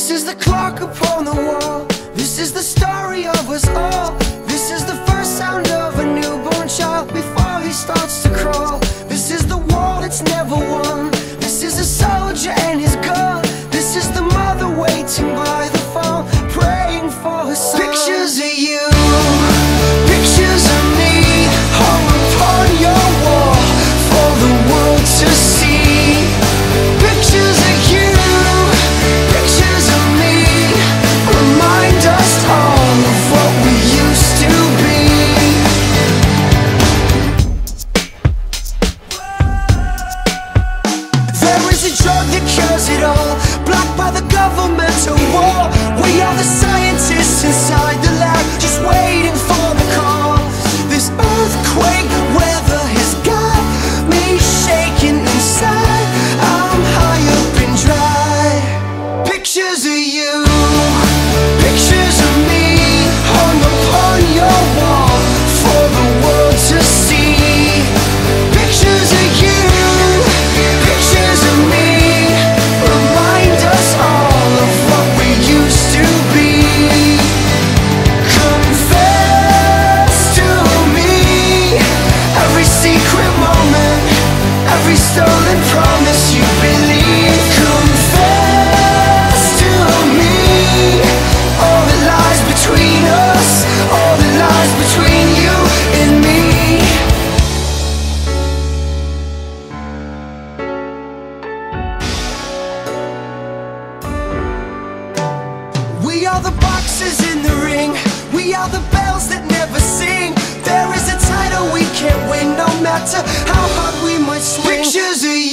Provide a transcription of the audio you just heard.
This is the clock upon the wall. This is the story of us all. This is the first sound of a newborn child before he starts to crawl. This is the war that's never won. This is a soldier and his gun. This is the mother waiting by. government all the bells that never sing. There is a title we can't win no matter how hard we might swing. Pictures of you